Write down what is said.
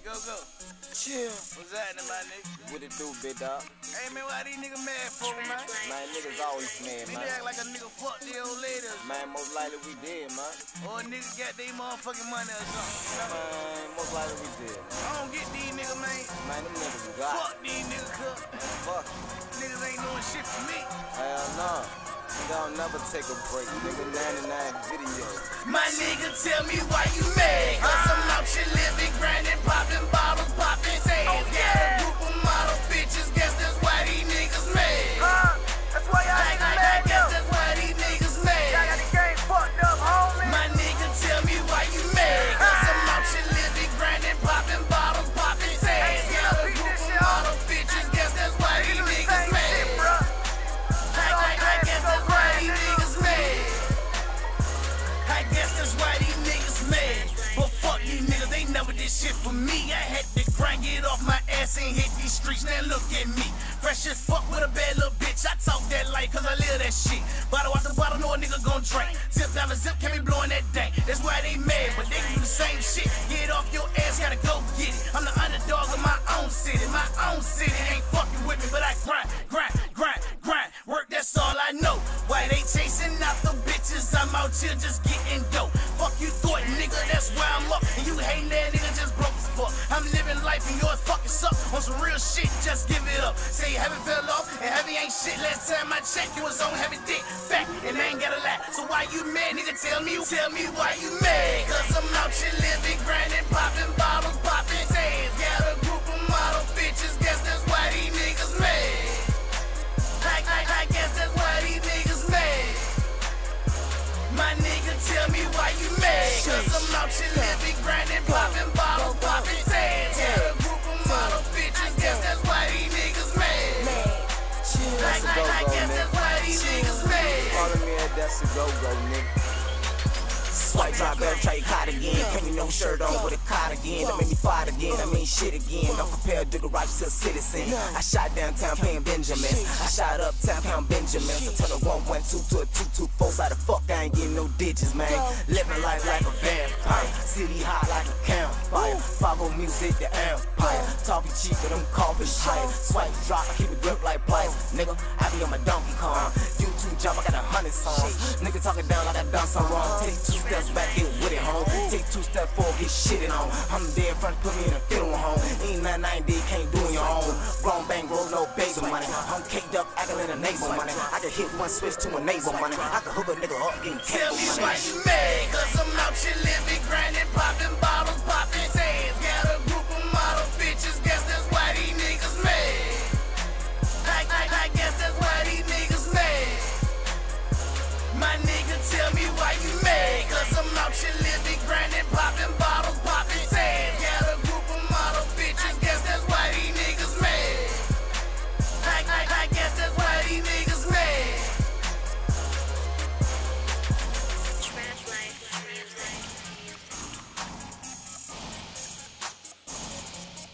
Go, go. Chill. What's happening, my nigga? What it do, big dog? Hey, man, why these niggas mad for, me, man? Man, niggas always mad, Nigga man. act like a nigga fuck the old ladies. Man, most likely we did, man. Or a nigga got their motherfucking money or something. Man, most likely we did. I don't get these niggas, man. Man, them niggas got. Fuck these niggas, cuz. Man, fuck. Niggas ain't doing shit for me. Hell no. Nigga don't never take a break. Nigga 99 video. My nigga, tell me why you mad. Cause I'm out here did shit for me. I had to grind, get off my ass and hit these streets. Now look at me. Fresh as fuck with a bad little bitch. I talk that life cause I live that shit. Bottle out the bottle, know a nigga gon' drink. Zip down the zip, can't be blowing that dank. That's why they mad, but they do the same shit. Get off your ass, gotta go get it. I'm the underdog of my own city. My own city ain't fucking with me, but I grind, grind, grind, grind. Work, that's all I know. Why they chasing after bitches? I'm out here just getting dope. Nigga, that's why I'm up. And you hating that nigga just broke as fuck. I'm living life and yours fucking suck. On some real shit, just give it up. Say Heavi fell off and Heavi ain't shit. Last time I checked, you was on heavy dick. Back and I ain't got a lie. So why you mad, nigga? Tell me, tell me why you mad. Cause I'm out here living, grinding, Cause I'm living, grinding, popping bottles, popping tags. A group of model bitches, guess that's why these niggas mad. That's a I, guess that's why these niggas mad. Calling me a that's a go-go, nigga. Swipe drop, better try your card again. Can't be no shirt on with a card again. That made me fight again. I mean shit again. Don't compare the garage to a citizen. I shot downtown paying Benjamins. I shot uptown pound Benjamins. I turn a 112 to a 224. How the fuck I ain't getting no digits, man? Living life like a vampire. City hot like a campfire. Follow music, the empire. Talking cheap, but them coffee high. Swipe drop, I keep it grip like pliers. Nigga, I be on my Donkey Kong. YouTube jump, I got a hundred songs. Nigga talking down like I done some wrong. Take two steps back, get with it, home. Take two steps forward, get shitted on. I'm dead front, put me in a funeral home. Ain't nothing I ain't did, can't do on your own. Grown bang, roll no baby money. I'm caked up, acting in a neighbor money. I can hit one switch to a neighbor money. I can hook a nigga up, getting Tell me why you mad, cause I'm out here living, grinding,